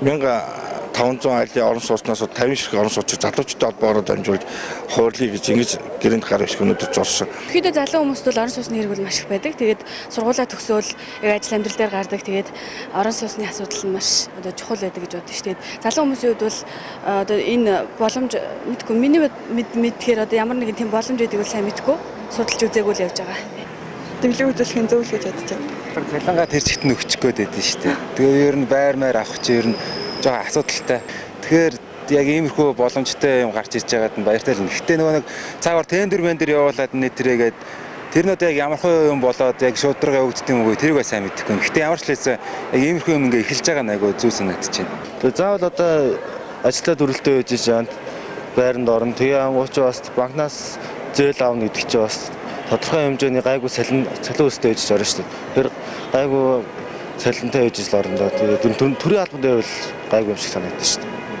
1500 айлын орон сууцнаас 50 ширхэг орон сууцыг залуучуудын холбоороо дамжуулж хуурлыг гэж ингэж гэрээнд гар ишг өнөдөрж орсон. Ихэдээ залуу хүмүүст бол орон сууцны хэрэг бол маш их байдаг. Тэгээд сургуулаа төгсөөл ажил амьдрал дээр гардаг. Тэгээд орон сууцны асуудал нь маш одоо чухал байдаг гэж боддог шүү дээ. Залуу хүмүүсийн хувьд бол одоо энэ боломж мэдгүй миний мэдхээр одоо ямар нэгэн тийм боломж байдаг бол сайн мэдгүй судалж үзээгүй л явж байгаа. Тэглэг үзүүлэхин зөв л гэж бодож байна. Цалингаа тэр чигт нь өгчих гээд байдсан шүү дээ. Тэгээ ер нь байр маяр авах чи ер нь жоохон асуудалтай. Тэгэхээр яг иймэрхүү боломжтой юм гарч ирж байгаад нь баяртай л. Гэхдээ нөгөө нэг цаагаар тендер бендер явуулаад нийтрээгээд тэр нь одоо яг ямар хөө юм болоод яг шудраг явагддаг юм уу тэрийг сайн мэдэхгүй. Гэхдээ ямар ч лээсээ яг иймэрхүү юм ингээ эхэлж байгаа нэг айгу зүг санагдаж байна. Тэгээ заавал одоо ажлаа дүрэлтээ байж жаанд байранд орно. Тэгээ ангууч бас банкнаас зээл авна гэдэг чинь бас тодорхой хэмжээний гайгүй салин цалин өстэй байж орно шүү дээ. Тэр гайгүй цалинтай байж л орно. Тэгээд төрийн албан дээр бол гайгүй юм шиг санагдаж шүү дээ.